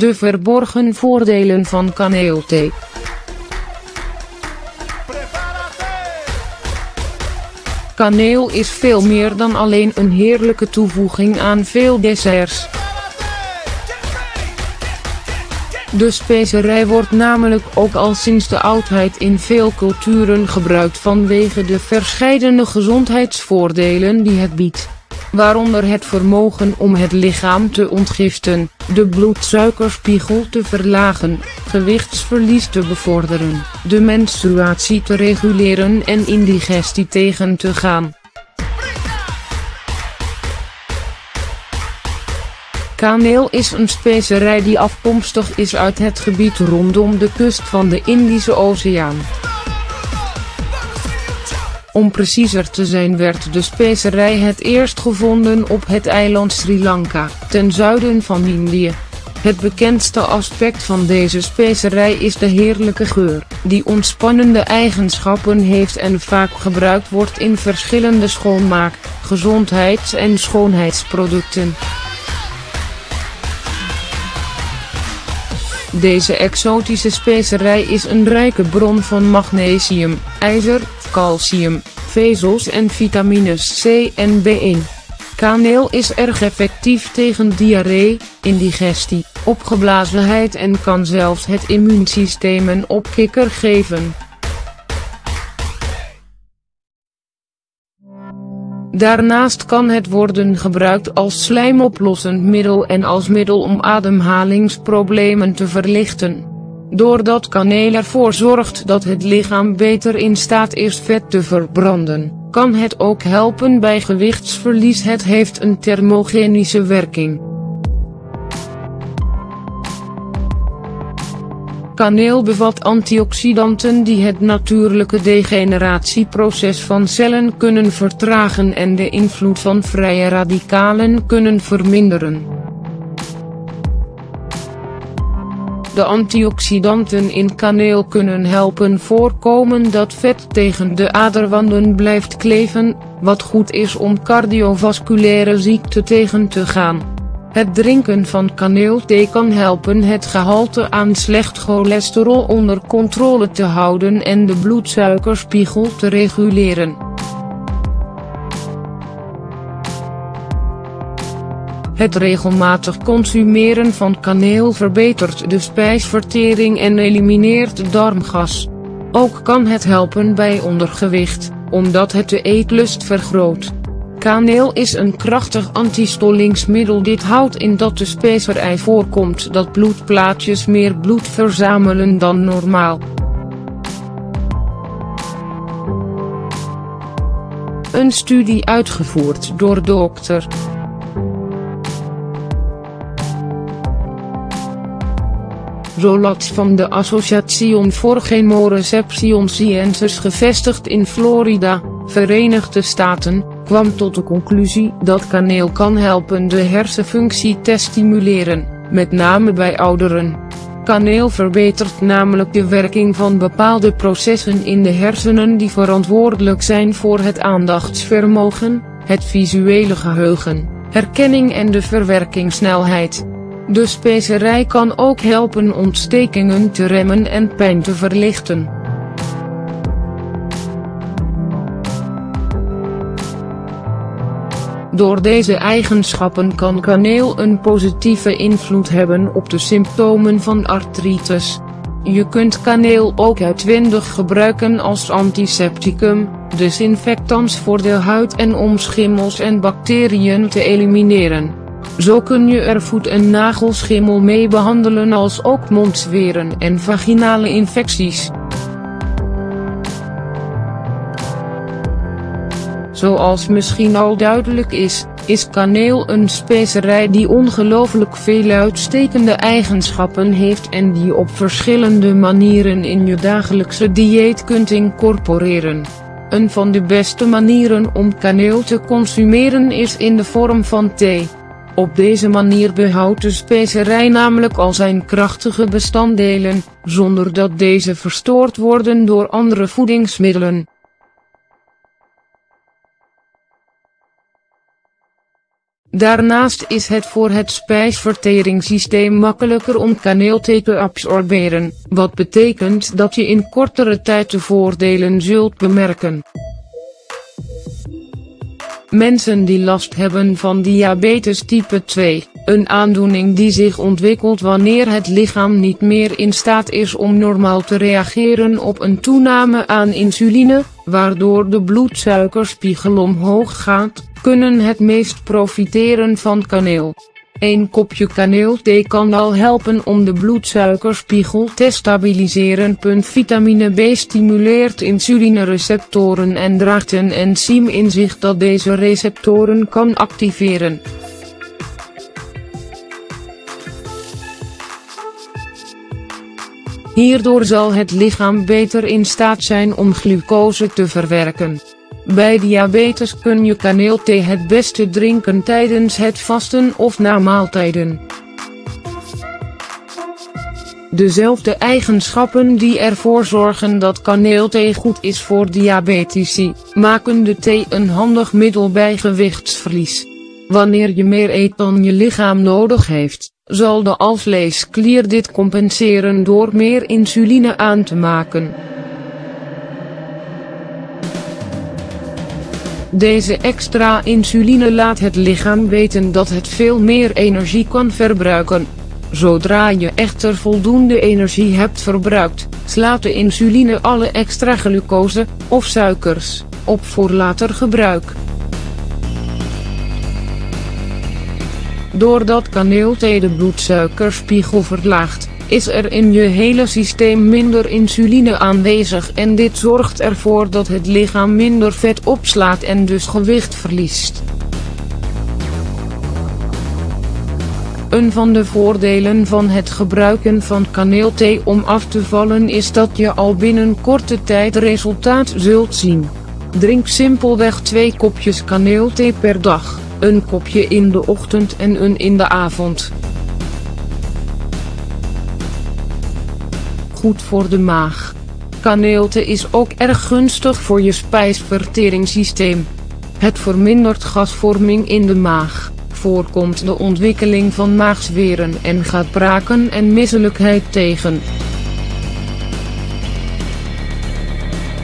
De verborgen voordelen van kaneelthee. Kaneel is veel meer dan alleen een heerlijke toevoeging aan veel desserts. De specerij wordt namelijk ook al sinds de oudheid in veel culturen gebruikt vanwege de verscheidene gezondheidsvoordelen die het biedt. Waaronder het vermogen om het lichaam te ontgiften, de bloedsuikerspiegel te verlagen, gewichtsverlies te bevorderen, de menstruatie te reguleren en indigestie tegen te gaan. Kaneel is een specerij die afkomstig is uit het gebied rondom de kust van de Indische Oceaan. Om preciezer te zijn werd de specerij het eerst gevonden op het eiland Sri Lanka, ten zuiden van Indië. Het bekendste aspect van deze specerij is de heerlijke geur, die ontspannende eigenschappen heeft en vaak gebruikt wordt in verschillende schoonmaak, gezondheids- en schoonheidsproducten. Deze exotische specerij is een rijke bron van magnesium, ijzer, calcium, vezels en vitamines C en B1. Kaneel is erg effectief tegen diarree, indigestie, opgeblazenheid en kan zelfs het immuunsysteem een opkikker geven. Daarnaast kan het worden gebruikt als slijmoplossend middel en als middel om ademhalingsproblemen te verlichten. Doordat kaneel ervoor zorgt dat het lichaam beter in staat is vet te verbranden, kan het ook helpen bij gewichtsverlies. Het heeft een thermogenische werking. Kaneel bevat antioxidanten die het natuurlijke degeneratieproces van cellen kunnen vertragen en de invloed van vrije radicalen kunnen verminderen. De antioxidanten in kaneel kunnen helpen voorkomen dat vet tegen de aderwanden blijft kleven, wat goed is om cardiovasculaire ziekte tegen te gaan. Het drinken van kaneelthee kan helpen het gehalte aan slecht cholesterol onder controle te houden en de bloedsuikerspiegel te reguleren. Het regelmatig consumeren van kaneel verbetert de spijsvertering en elimineert darmgas. Ook kan het helpen bij ondergewicht, omdat het de eetlust vergroot. Kaneel is een krachtig antistollingsmiddel. Dit houdt in dat de specerij voorkomt dat bloedplaatjes meer bloed verzamelen dan normaal. Een studie uitgevoerd door dokter Rolats van de Association for Chemoreception Sciences gevestigd in Florida, Verenigde Staten, kwam tot de conclusie dat kaneel kan helpen de hersenfunctie te stimuleren, met name bij ouderen. Kaneel verbetert namelijk de werking van bepaalde processen in de hersenen die verantwoordelijk zijn voor het aandachtsvermogen, het visuele geheugen, herkenning en de verwerkingssnelheid. De specerij kan ook helpen ontstekingen te remmen en pijn te verlichten. Door deze eigenschappen kan kaneel een positieve invloed hebben op de symptomen van artritis. Je kunt kaneel ook uitwendig gebruiken als antisepticum, desinfectants voor de huid en om schimmels en bacteriën te elimineren. Zo kun je er voet- en nagelschimmel mee behandelen als ook mondzweren en vaginale infecties. Zoals misschien al duidelijk is, is kaneel een specerij die ongelooflijk veel uitstekende eigenschappen heeft en die op verschillende manieren in je dagelijkse dieet kunt incorporeren. Een van de beste manieren om kaneel te consumeren is in de vorm van thee. Op deze manier behoudt de specerij namelijk al zijn krachtige bestanddelen, zonder dat deze verstoord worden door andere voedingsmiddelen. Daarnaast is het voor het spijsverteringssysteem makkelijker om kaneelthee te absorberen, wat betekent dat je in kortere tijd de voordelen zult bemerken. Mensen die last hebben van diabetes type 2, een aandoening die zich ontwikkelt wanneer het lichaam niet meer in staat is om normaal te reageren op een toename aan insuline, waardoor de bloedsuikerspiegel omhoog gaat, kunnen het meest profiteren van kaneel. Een kopje kaneelthee kan al helpen om de bloedsuikerspiegel te stabiliseren. Vitamine B stimuleert insulinereceptoren en draagt een enzym in zich dat deze receptoren kan activeren. Hierdoor zal het lichaam beter in staat zijn om glucose te verwerken. Bij diabetes kun je kaneelthee het beste drinken tijdens het vasten of na maaltijden. Dezelfde eigenschappen die ervoor zorgen dat kaneelthee goed is voor diabetici, maken de thee een handig middel bij gewichtsverlies. Wanneer je meer eet dan je lichaam nodig heeft, zal de alvleesklier dit compenseren door meer insuline aan te maken. Deze extra insuline laat het lichaam weten dat het veel meer energie kan verbruiken. Zodra je echter voldoende energie hebt verbruikt, slaat de insuline alle extra glucose, of suikers, op voor later gebruik. Doordat kaneelthee de bloedsuikerspiegel verlaagt, is er in je hele systeem minder insuline aanwezig en dit zorgt ervoor dat het lichaam minder vet opslaat en dus gewicht verliest. Een van de voordelen van het gebruiken van kaneelthee om af te vallen is dat je al binnen korte tijd resultaat zult zien. Drink simpelweg twee kopjes kaneelthee per dag, een kopje in de ochtend en een in de avond. goed voor de maag. Kaneelthee is ook erg gunstig voor je spijsverteringssysteem. Het vermindert gasvorming in de maag, voorkomt de ontwikkeling van maagzweren en gaat braken en misselijkheid tegen.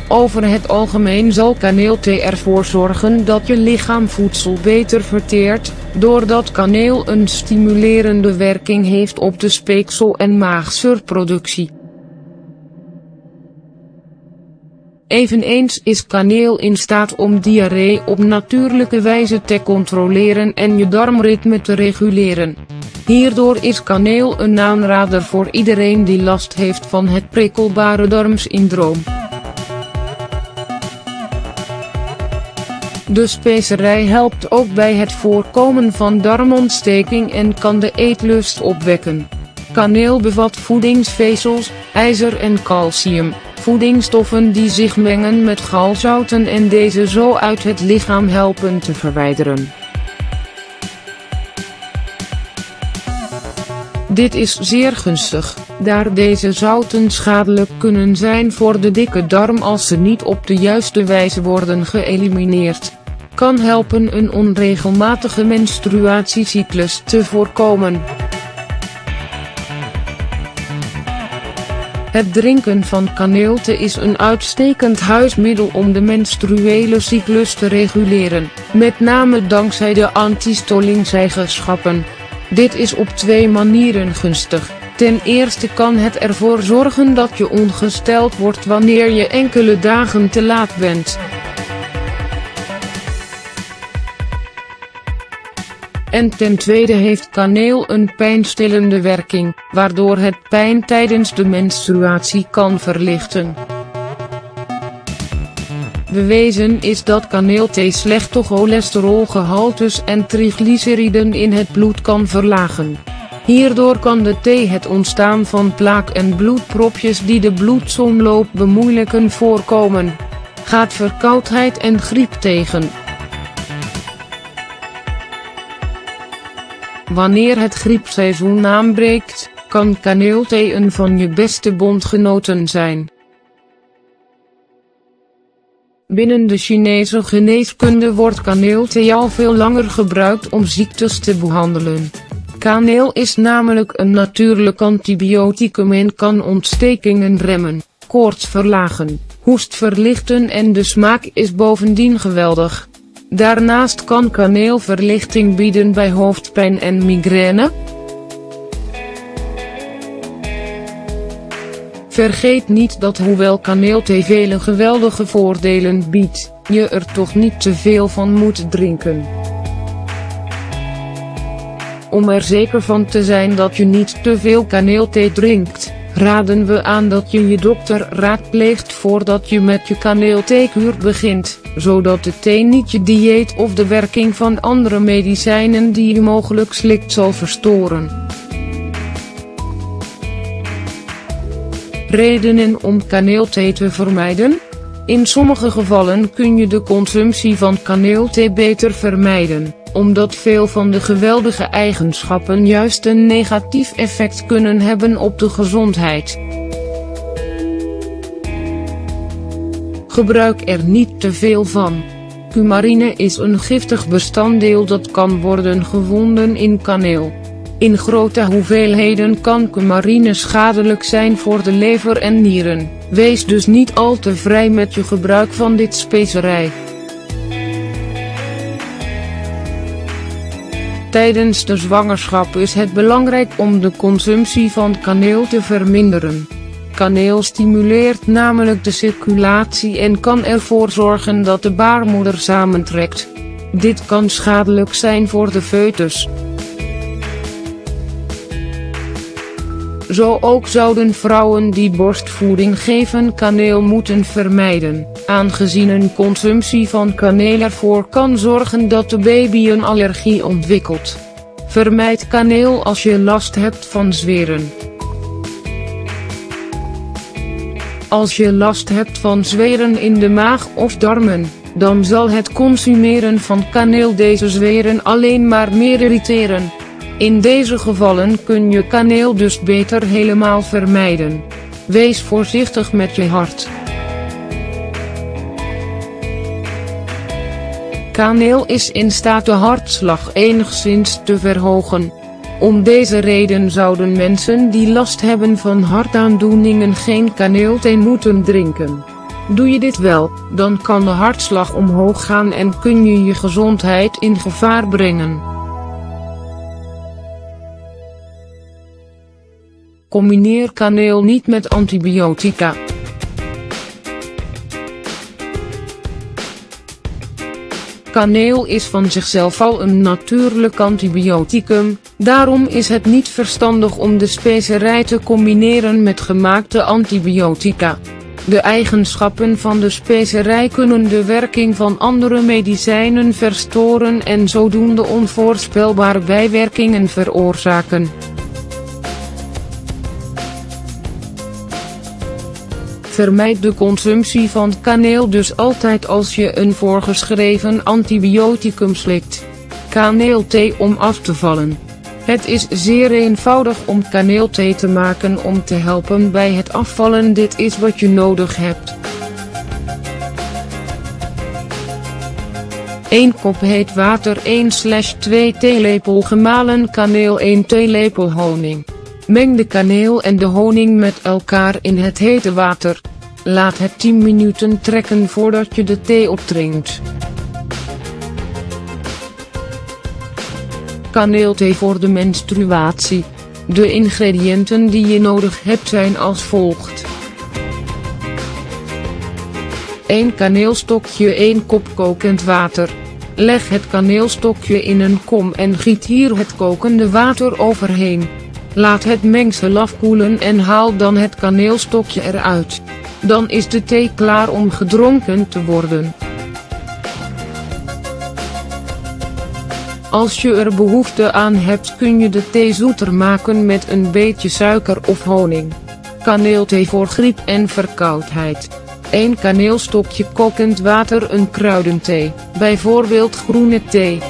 Over het algemeen zal kaneelthee ervoor zorgen dat je lichaam voedsel beter verteert, doordat kaneel een stimulerende werking heeft op de speeksel- en maagzuurproductie. Eveneens is kaneel in staat om diarree op natuurlijke wijze te controleren en je darmritme te reguleren. Hierdoor is kaneel een aanrader voor iedereen die last heeft van het prikkelbare darmsyndroom. De specerij helpt ook bij het voorkomen van darmontsteking en kan de eetlust opwekken. Kaneel bevat voedingsvezels, ijzer en calcium voedingsstoffen die zich mengen met galzouten en deze zo uit het lichaam helpen te verwijderen. Dit is zeer gunstig, daar deze zouten schadelijk kunnen zijn voor de dikke darm als ze niet op de juiste wijze worden geëlimineerd. Kan helpen een onregelmatige menstruatiecyclus te voorkomen. Het drinken van kaneelthee is een uitstekend huismiddel om de menstruele cyclus te reguleren, met name dankzij de antistoling-eigenschappen. Dit is op twee manieren gunstig. Ten eerste kan het ervoor zorgen dat je ongesteld wordt wanneer je enkele dagen te laat bent. En ten tweede heeft kaneel een pijnstillende werking, waardoor het pijn tijdens de menstruatie kan verlichten. Bewezen is dat kaneelthee slechte cholesterolgehaltes en triglyceriden in het bloed kan verlagen. Hierdoor kan de thee het ontstaan van plaak en bloedpropjes die de bloedsomloop bemoeilijken voorkomen. Gaat verkoudheid en griep tegen. Wanneer het griepseizoen aanbreekt, kan kaneelthee een van je beste bondgenoten zijn. Binnen de Chinese geneeskunde wordt kaneelthee al veel langer gebruikt om ziektes te behandelen. Kaneel is namelijk een natuurlijk antibioticum en kan ontstekingen remmen, koorts verlagen, hoest verlichten en de smaak is bovendien geweldig. Daarnaast kan kaneel verlichting bieden bij hoofdpijn en migraine. Vergeet niet dat hoewel kaneelthee vele geweldige voordelen biedt, je er toch niet te veel van moet drinken. Om er zeker van te zijn dat je niet te veel kaneelthee drinkt, raden we aan dat je je dokter raadpleegt voordat je met je kaneeltheekuur begint, zodat de thee niet je dieet of de werking van andere medicijnen die je mogelijk slikt zal verstoren. Redenen om kaneelthee te vermijden? In sommige gevallen kun je de consumptie van kaneelthee beter vermijden, omdat veel van de geweldige eigenschappen juist een negatief effect kunnen hebben op de gezondheid. Gebruik er niet te veel van. Cumarine is een giftig bestanddeel dat kan worden gevonden in kaneel. In grote hoeveelheden kan cumarine schadelijk zijn voor de lever en nieren. Wees dus niet al te vrij met je gebruik van dit specerij. Tijdens de zwangerschap is het belangrijk om de consumptie van kaneel te verminderen. Kaneel stimuleert namelijk de circulatie en kan ervoor zorgen dat de baarmoeder samentrekt. Dit kan schadelijk zijn voor de foetus. Zo ook zouden vrouwen die borstvoeding geven kaneel moeten vermijden, aangezien een consumptie van kaneel ervoor kan zorgen dat de baby een allergie ontwikkelt. Vermijd kaneel als je last hebt van zweren. Als je last hebt van zweren in de maag of darmen, dan zal het consumeren van kaneel deze zweren alleen maar meer irriteren. In deze gevallen kun je kaneel dus beter helemaal vermijden. Wees voorzichtig met je hart. Kaneel is in staat de hartslag enigszins te verhogen. Om deze reden zouden mensen die last hebben van hartaandoeningen geen kaneelthee moeten drinken. Doe je dit wel, dan kan de hartslag omhoog gaan en kun je je gezondheid in gevaar brengen. Combineer kaneel niet met antibiotica. Kaneel is van zichzelf al een natuurlijk antibioticum, daarom is het niet verstandig om de specerij te combineren met gemaakte antibiotica. De eigenschappen van de specerij kunnen de werking van andere medicijnen verstoren en zodoende onvoorspelbare bijwerkingen veroorzaken. Vermijd de consumptie van kaneel dus altijd als je een voorgeschreven antibioticum slikt. Kaneelthee om af te vallen. Het is zeer eenvoudig om kaneelthee te maken om te helpen bij het afvallen. Dit is wat je nodig hebt. 1 kop heet water 1-2 theelepel gemalen kaneel 1 theelepel honing. Meng de kaneel en de honing met elkaar in het hete water. Laat het 10 minuten trekken voordat je de thee opdrinkt. Kaneelthee voor de menstruatie. De ingrediënten die je nodig hebt zijn als volgt. 1 kaneelstokje 1 kop kokend water. Leg het kaneelstokje in een kom en giet hier het kokende water overheen. Laat het mengsel afkoelen en haal dan het kaneelstokje eruit. Dan is de thee klaar om gedronken te worden. Als je er behoefte aan hebt kun je de thee zoeter maken met een beetje suiker of honing. Kaneelthee voor griep en verkoudheid. 1 kaneelstokje kokend water een kruidenthee, bijvoorbeeld groene thee.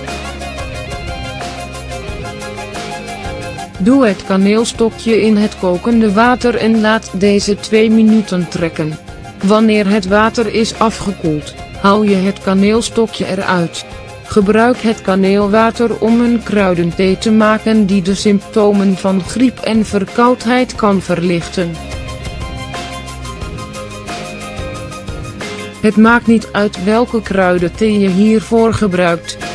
Doe het kaneelstokje in het kokende water en laat deze 2 minuten trekken. Wanneer het water is afgekoeld, Haal je het kaneelstokje eruit. Gebruik het kaneelwater om een kruidenthee te maken die de symptomen van griep en verkoudheid kan verlichten. Het maakt niet uit welke kruidenthee je hiervoor gebruikt.